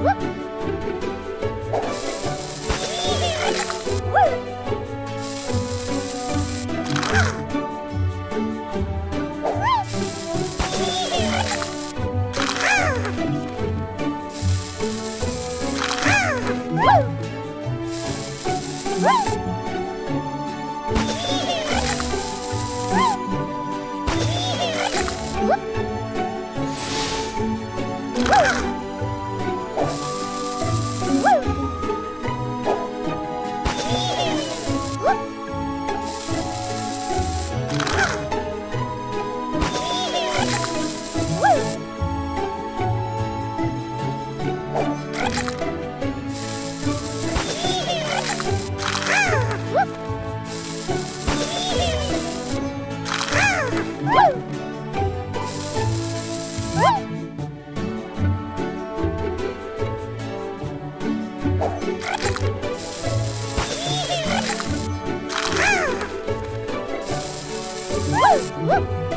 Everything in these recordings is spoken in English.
Woo! Woo!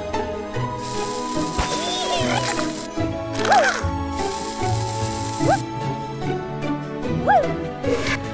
you